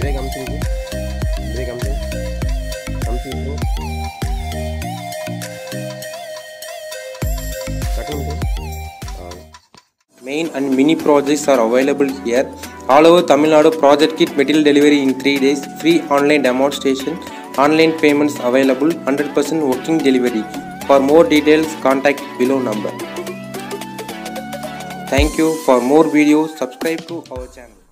break हम चुके break हम हम चुके main and mini project are available here all over Tamilnadu project kit material delivery in three days free online demonstration online payments available 100% percent working delivery for more details contact below number thank you for more video subscribe to our channel